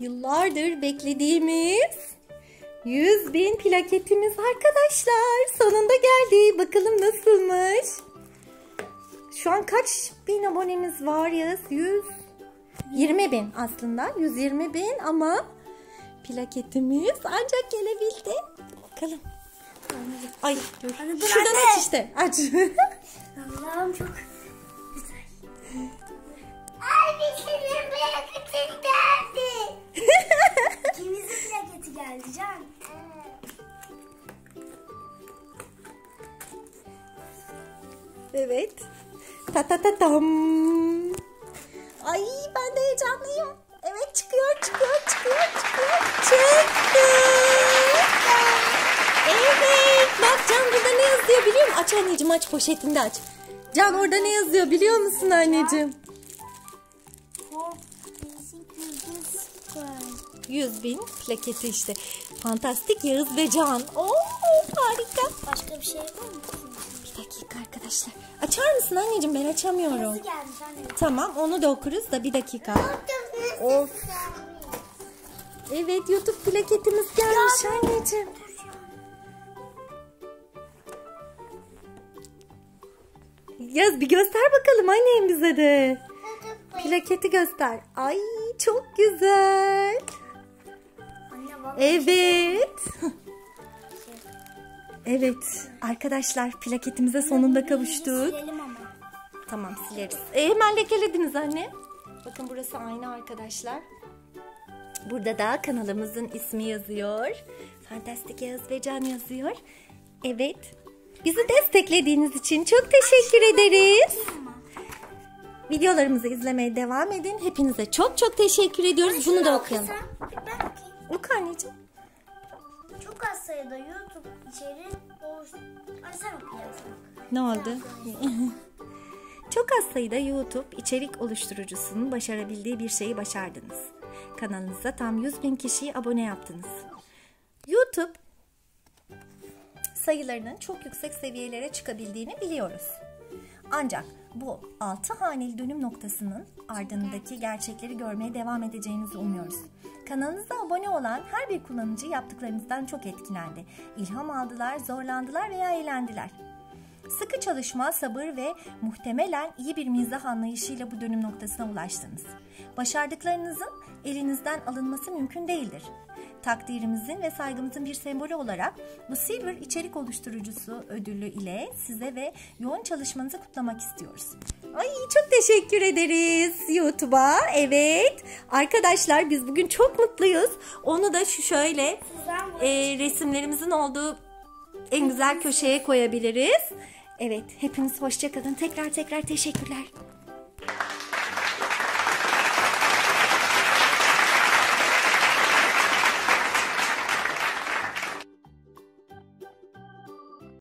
Yıllardır beklediğimiz 100 bin plaketimiz arkadaşlar. Sonunda geldi. Bakalım nasılmış. Şu an kaç bin abonemiz var Yağız? 120 bin aslında. 120 bin ama plaketimiz ancak gelebildi. Bakalım. Ay dur. Şuradan aç işte. Aç. Allah'ım çok güzel. Can. Evet. Ta ta ta tam. Ay ben de heyecanlıyım. Evet çıkıyor çıkıyor çıkıyor çıkıyor. Çıktı. Evet. Bak Can burada ne yazıyor biliyor musun? Aç anneciğim aç poşetinde aç. Can orada ne yazıyor biliyor musun anneciğim? 100 bin plaketi işte. Fantastik Yağız ve Can. Oo harika. Başka bir şey var mı? Bir dakika arkadaşlar. Açar mısın anneciğim ben açamıyorum. Nasıl gelmiş anne? Tamam onu da okuruz da bir dakika. Of. Evet YouTube plaketimiz gelmiş anneciğim. Yaz bir göster bakalım annem bize de. Plaketi göster. Ay çok güzel. Anne bak. Evet. Evet arkadaşlar plaketimize sonunda kavuştuk. Tamam sileriz. E, hemen lekelediniz anne. Bakın burası aynı arkadaşlar. Burada da kanalımızın ismi yazıyor. Fantastik Yağız ve Can yazıyor. Evet. Bizi desteklediğiniz için çok teşekkür ederiz. Videolarımızı izlemeye devam edin. Hepinize çok çok teşekkür ediyoruz. Bunu da okuyalım. Oku anneciğim. Çok az sayıda YouTube içerik oluş... Ay sen okuyarsın. Ne oldu? Çok az sayıda YouTube içerik oluşturucusunun başarabildiği bir şeyi başardınız. Kanalınıza tam 100 bin kişiyi abone yaptınız. YouTube sayılarının çok yüksek seviyelere çıkabildiğini biliyoruz. Ancak bu 6 haneli dönüm noktasının ardındaki gerçekleri görmeye devam edeceğinizi umuyoruz. Kanalınıza abone olan her bir kullanıcı yaptıklarınızdan çok etkilendi. İlham aldılar, zorlandılar veya eğlendiler. Sıkı çalışma, sabır ve muhtemelen iyi bir mizah anlayışıyla bu dönüm noktasına ulaştınız. Başardıklarınızın elinizden alınması mümkün değildir. Takdirimizin ve saygımızın bir sembolü olarak bu Silver içerik oluşturucusu ödülü ile size ve yoğun çalışmanızı kutlamak istiyoruz. Ay çok teşekkür ederiz YouTube'a. Evet arkadaşlar biz bugün çok mutluyuz. Onu da şu şöyle e, resimlerimizin olduğu en güzel köşeye koyabiliriz. Evet, hepiniz hoşçakalın. Tekrar tekrar teşekkürler.